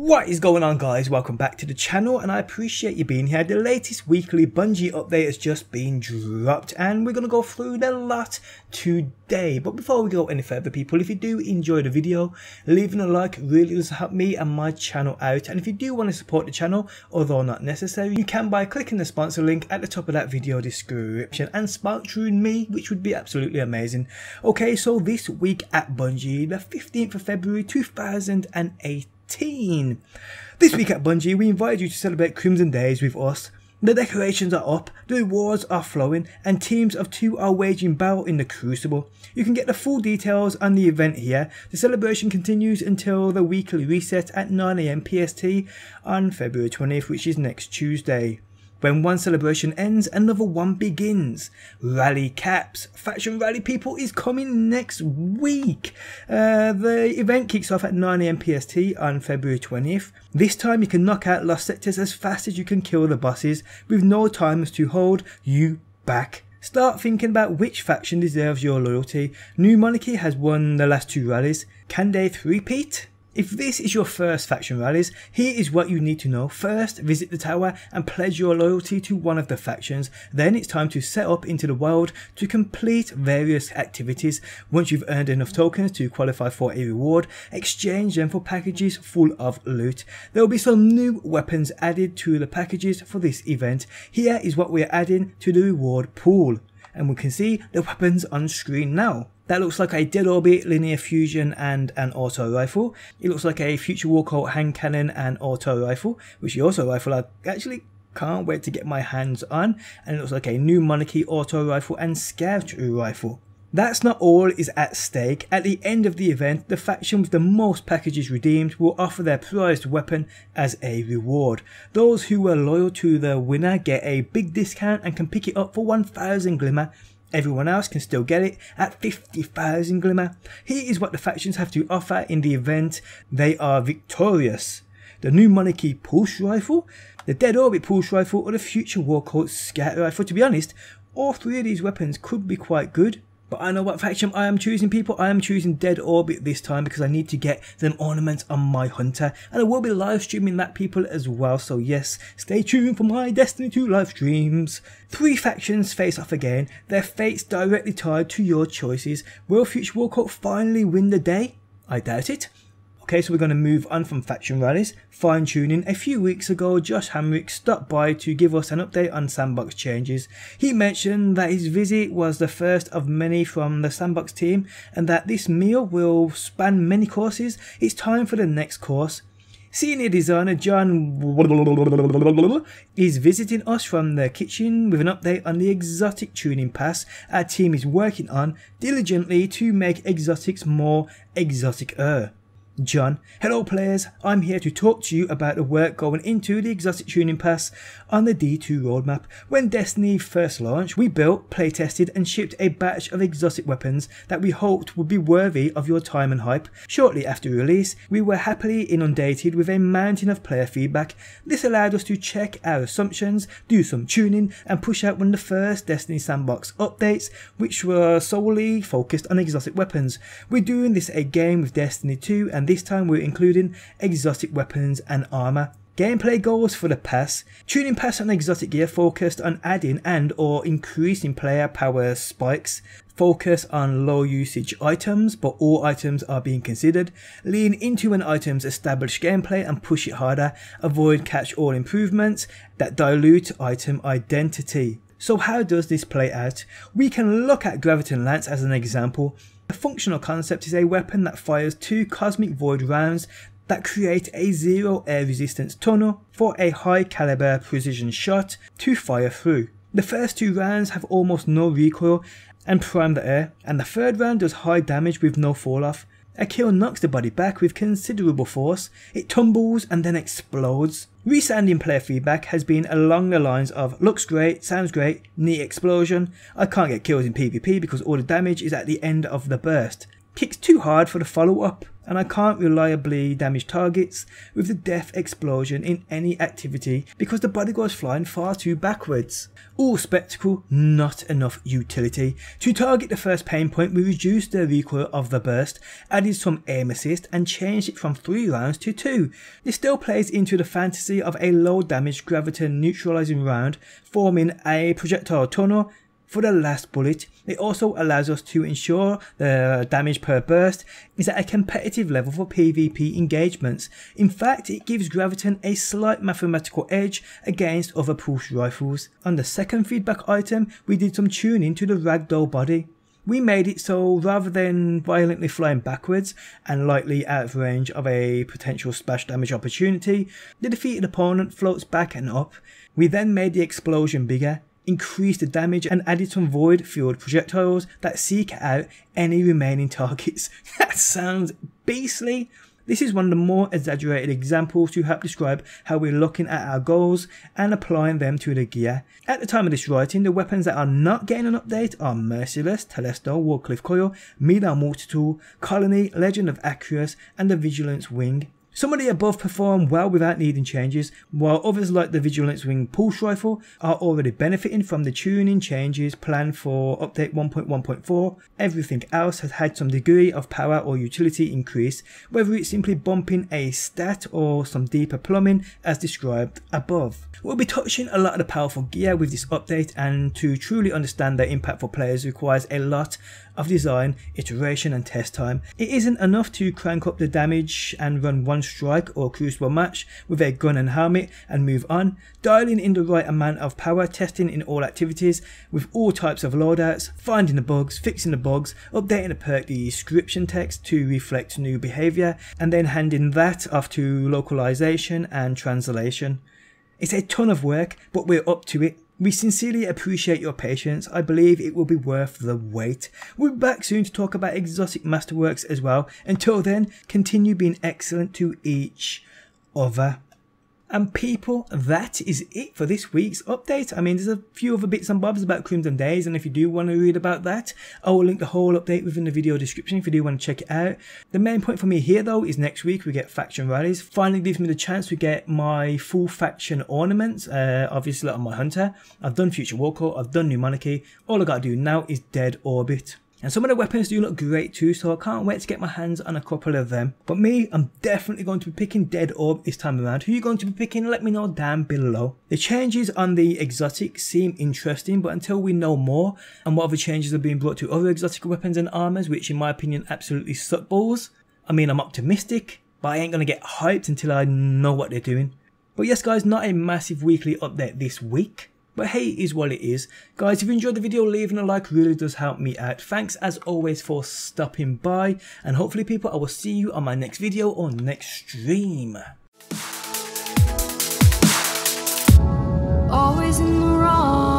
What is going on guys, welcome back to the channel and I appreciate you being here. The latest weekly Bungie update has just been dropped and we're going to go through the lot today. But before we go any further people, if you do enjoy the video, leaving a like really does help me and my channel out. And if you do want to support the channel, although not necessary, you can by clicking the sponsor link at the top of that video description and sponsoring me, which would be absolutely amazing. Okay, so this week at Bungie, the 15th of February 2018. This week at Bungie, we invited you to celebrate Crimson Days with us. The decorations are up, the rewards are flowing, and teams of two are waging battle in the Crucible. You can get the full details on the event here. The celebration continues until the weekly reset at 9am PST on February 20th, which is next Tuesday. When one celebration ends, another one begins. Rally Caps, Faction Rally People is coming next week. Uh, the event kicks off at 9am PST on February 20th. This time you can knock out lost sectors as fast as you can kill the bosses with no timers to hold you back. Start thinking about which faction deserves your loyalty. New Monarchy has won the last two rallies. Can they three-peat? If this is your first faction rallies, here is what you need to know. First, visit the tower and pledge your loyalty to one of the factions. Then it's time to set up into the world to complete various activities. Once you've earned enough tokens to qualify for a reward, exchange them for packages full of loot. There will be some new weapons added to the packages for this event. Here is what we're adding to the reward pool. And we can see the weapons on screen now. That looks like a dead orbit, linear fusion and an auto rifle. It looks like a Future War Cult hand cannon and auto rifle, which the auto rifle I actually can't wait to get my hands on. And it looks like a new monarchy auto rifle and scout rifle. That's not all is at stake. At the end of the event, the faction with the most packages redeemed will offer their prized weapon as a reward. Those who were loyal to the winner get a big discount and can pick it up for 1000 glimmer Everyone else can still get it at 50,000 Glimmer. Here is what the factions have to offer in the event they are victorious. The new Monarchy Pulse Rifle, the Dead Orbit Pulse Rifle or the Future War Cult Scatter Rifle. To be honest, all three of these weapons could be quite good. But I know what faction I am choosing people. I am choosing Dead Orbit this time because I need to get them ornaments on my Hunter. And I will be live streaming that people as well. So yes, stay tuned for my Destiny 2 live streams. Three factions face off again. Their fates directly tied to your choices. Will Future War Cult finally win the day? I doubt it. Okay, so we're going to move on from faction rallies, fine tuning. A few weeks ago, Josh Hamrick stopped by to give us an update on sandbox changes. He mentioned that his visit was the first of many from the sandbox team and that this meal will span many courses. It's time for the next course. Senior designer John is visiting us from the kitchen with an update on the exotic tuning pass our team is working on diligently to make exotics more exotic-er. John. Hello players, I'm here to talk to you about the work going into the exotic tuning pass on the D2 roadmap. When Destiny first launched, we built, playtested and shipped a batch of exotic weapons that we hoped would be worthy of your time and hype. Shortly after release, we were happily inundated with a mountain of player feedback. This allowed us to check our assumptions, do some tuning and push out one of the first Destiny Sandbox updates which were solely focused on exotic weapons. We're doing this again with Destiny 2 and this time we're including exotic weapons and armor. Gameplay goals for the pass. Tuning pass on exotic gear focused on adding and or increasing player power spikes. Focus on low usage items, but all items are being considered. Lean into an item's established gameplay and push it harder. Avoid catch-all improvements that dilute item identity. So how does this play out? We can look at Graviton Lance as an example. The functional concept is a weapon that fires two Cosmic Void rounds that create a zero air resistance tunnel for a high caliber precision shot to fire through. The first two rounds have almost no recoil and prime the air, and the third round does high damage with no fall off. A kill knocks the body back with considerable force, it tumbles and then explodes. Resounding player feedback has been along the lines of looks great, sounds great, neat explosion, I can't get kills in PvP because all the damage is at the end of the burst. Kicks too hard for the follow up, and I can't reliably damage targets with the death explosion in any activity because the body goes flying far too backwards. All spectacle, not enough utility. To target the first pain point we reduced the recoil of the burst, added some aim assist and changed it from 3 rounds to 2. This still plays into the fantasy of a low damage graviton neutralizing round forming a projectile tunnel for the last bullet, it also allows us to ensure the damage per burst is at a competitive level for PvP engagements. In fact, it gives Graviton a slight mathematical edge against other pulse rifles. On the second feedback item, we did some tuning to the ragdoll body. We made it so rather than violently flying backwards and lightly out of range of a potential splash damage opportunity, the defeated opponent floats back and up. We then made the explosion bigger increased the damage and added some void fueled projectiles that seek out any remaining targets. that sounds beastly. This is one of the more exaggerated examples to help describe how we're looking at our goals and applying them to the gear. At the time of this writing, the weapons that are not getting an update are Merciless, Telesto, Wardcliff Coil, MIDA Multi-Tool, Colony, Legend of Acrius, and the Vigilance Wing. Some of the above perform well without needing changes, while others like the Vigilance Wing Pulse Rifle are already benefiting from the tuning changes planned for update 1.1.4. Everything else has had some degree of power or utility increase, whether it's simply bumping a stat or some deeper plumbing as described above. We'll be touching a lot of the powerful gear with this update and to truly understand their impact for players requires a lot of design, iteration and test time. It isn't enough to crank up the damage and run one strike or crucible match with a gun and helmet and move on. Dialing in the right amount of power, testing in all activities with all types of loadouts, finding the bugs, fixing the bugs, updating the perk description text to reflect new behaviour and then handing that off to localization and translation. It's a ton of work, but we're up to it. We sincerely appreciate your patience. I believe it will be worth the wait. We'll be back soon to talk about exotic masterworks as well. Until then, continue being excellent to each other. And people, that is it for this week's update. I mean, there's a few other bits and bobs about Crimson Days, and if you do want to read about that, I will link the whole update within the video description if you do want to check it out. The main point for me here, though, is next week we get faction rallies. Finally gives me the chance to get my full faction ornaments, uh, obviously on my hunter. I've done Future War Cult, I've done New Monarchy. All I gotta do now is Dead Orbit. And some of the weapons do look great too, so I can't wait to get my hands on a couple of them. But me, I'm definitely going to be picking Dead Orb this time around. Who are you going to be picking? Let me know down below. The changes on the exotic seem interesting, but until we know more and what other changes are being brought to other exotic weapons and armors, which in my opinion absolutely suck balls. I mean, I'm optimistic, but I ain't going to get hyped until I know what they're doing. But yes guys, not a massive weekly update this week. But hey, it is what it is. Guys, if you enjoyed the video, leaving a like really does help me out. Thanks as always for stopping by. And hopefully people, I will see you on my next video or next stream. Always in the wrong.